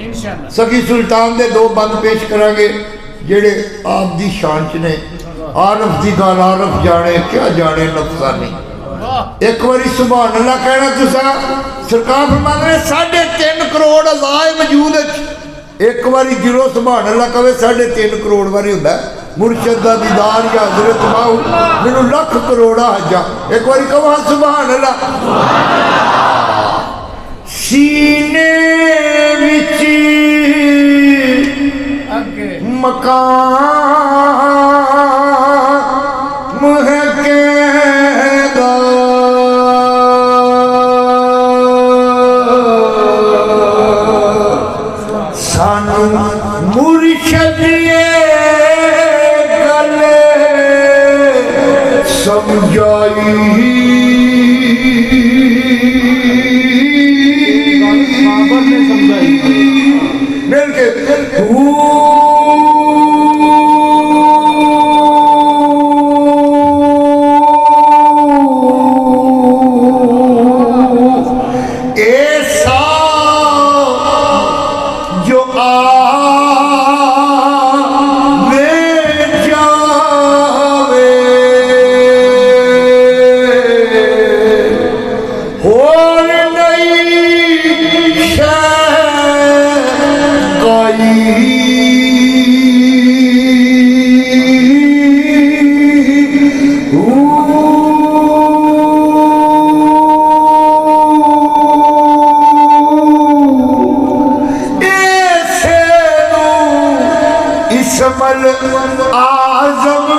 سکی سلطان دے دو بند پیش کرانگے جڑے آپ دی شان چ نے عارف دی گال عارف جانے کیا جانے نفسانی ایک باری سبحان اللہ کہنا تسا سرکار فرماتے ہیں ساڑھے تین کروڑ اللہ موجود ہے ایک باری جلو سبحان اللہ کہے ساڑھے تین کروڑ باری ہوتا ہے۔ مرشد دا دیدار یا حضرت ماہو منو لکھ کروڑا حجا ایک باری کہا سبحان اللہ۔ سینے اگے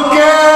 aunque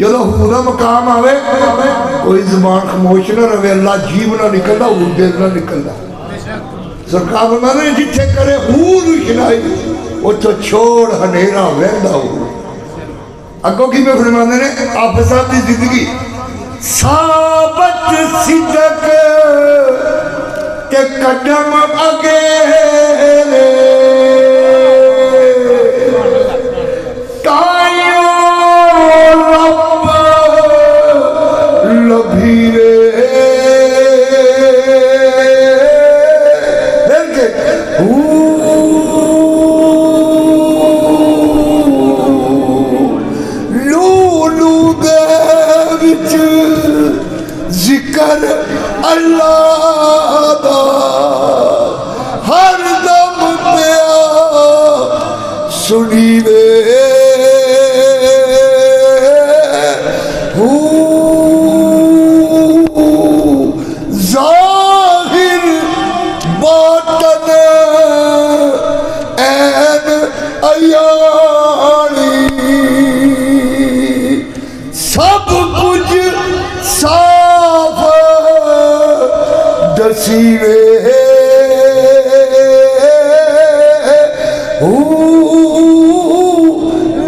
جدو ہورا مقام آوے کوئی زبان خموش نہ رہے اللہ جیب نہ نکلدا ہور دل نہ نکلدا سرکار فرماتے ہیں جتھے کرے ہور شنائی وہ تو چھوڑ ہنیرا ویندا ہو اگوں کی میں فرماتے ہیں آپ صاحب دی زندگی ثابت صدق کے قدم اگے اللہ دا ہر دم پیا سنی دے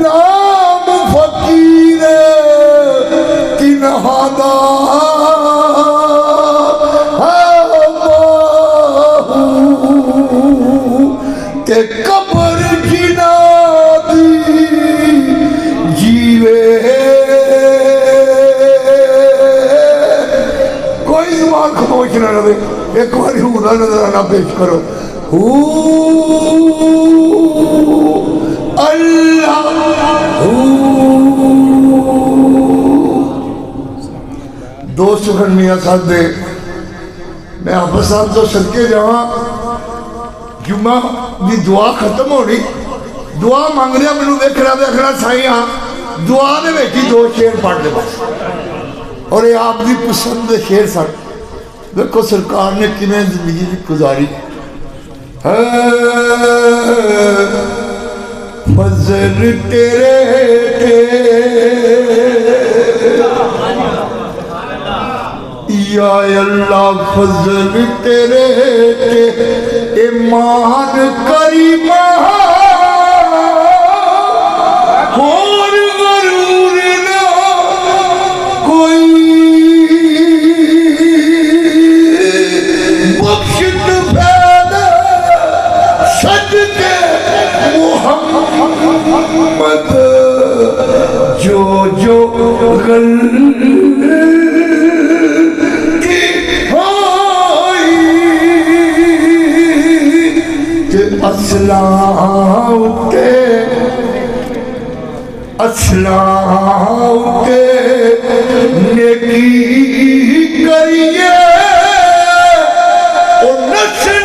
نام فقیر تنہادا کہ قبر دی جیوے کوئی زبان خاموش نہ رہے، ایک باری ہورا نظرانہ پیش کرو۔ ہو اللہ ہو دو سخن میاں صاحب دے۔ میں آپ صاحب تو صدقے جاواں۔ جمعہ دی دعا ختم ہو رہی دعا مانگ رہا مینوں ویکھنا ویکھنا سائیں ہاں دعا دے وچ دو شیر پڑھ دے بس۔ اور یہ آپ دی پسند دے شیر سن۔ دیکھو سرکار نے کنے زندگی گزاری۔ ہے فضل تیرے تھے۔ یا اللہ فضل تیرے تھے۔ ایمان کریمہ جو جو غلطی ہوئی تے اسلام کے اسلام کے نیکی کریے اور نسلہ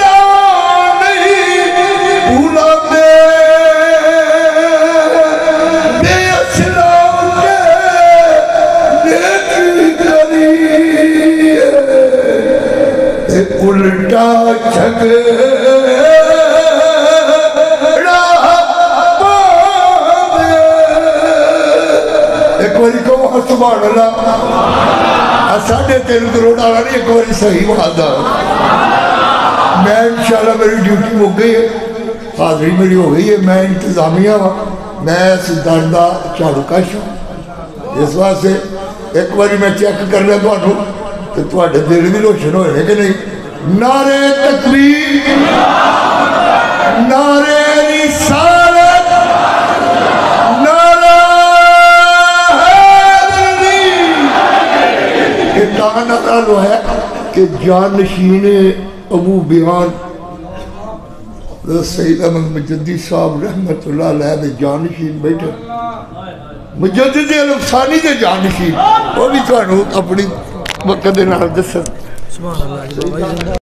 الٹا جھگڑا ایک باری کہو ہاں، سبحان اللہ۔ ساڑھے تین کروڑ آنا نہیں، ایک باری صحیح وعدہ۔ میں انشاءاللہ میری ڈیوٹی ہو گئی ہے۔ حاضری میری ہو گئی ہے۔ میں انتظامیہ ہوں میں سدھاردہ چالو کش ہوں اس واسطے ایک باری میں چیک کر لیا تو کہ تھوڑے دل بھی روشن ہوئے کہ نہیں؟ نعرے تکبیر نعرے رسالت، نعرہ حیدری۔ یہ تانا تعلق ہے کہ جانشین ابو بیان سید احمد مجدی صاحب رحمت اللہ علیہ دے جانشین بیٹھے۔ مجدد الفسانی دے جانشین وہ بھی تو اپنی وقت دے نال دسن۔ سبحان الله.